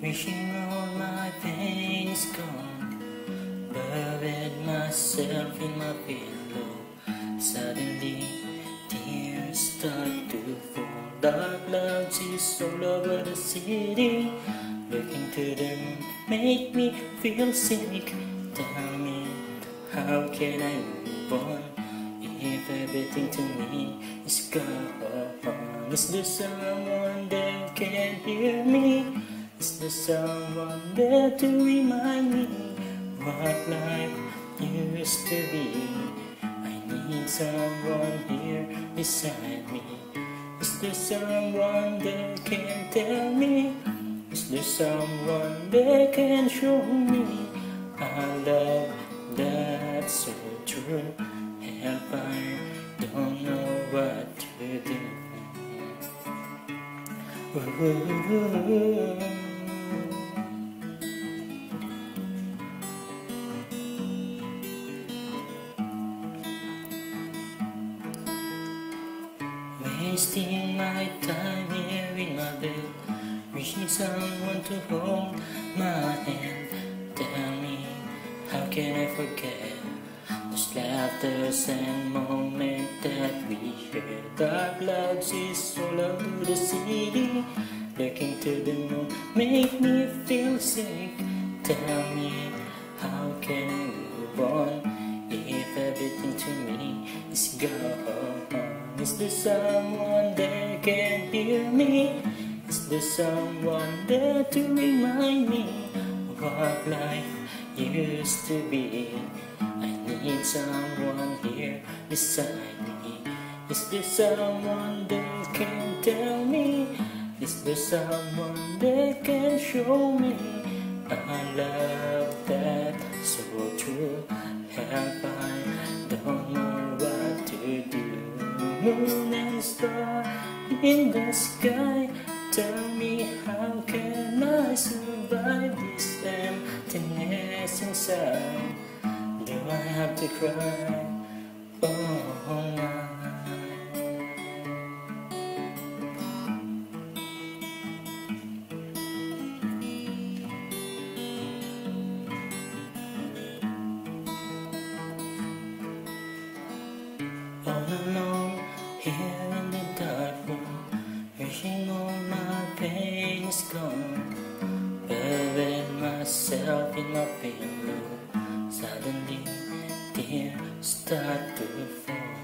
Wishing all my pain is gone. Buried myself in my pillow. Suddenly tears start to fall. Dark clouds is all over the city. Looking to the moon make me feel sick. Tell me how can I move on If everything to me is gone? Is there someone that can hear me? Is there someone there to remind me what life used to be? I need someone here beside me. Is there someone that can tell me? Is there someone that can show me a love that's so true? Help, Wasting my time here in my bed Wishing someone to hold my hand. Tell me, how can I forget Those laughters and moments that we shared Dark clouds is all over the city. Looking to the moon make me feel sick. Tell me, how can I move on If everything to me is gone? Is there someone that can hear me? Is there someone there to remind me Of what life used to be? I need someone here beside me. Is there someone that can tell me? Is there someone that can show me I love that so true? Help I don't know what to do moon and star in the sky Tell me how can I survive this Do I have to cry? Myself in my pillow. Suddenly, tears start to fall.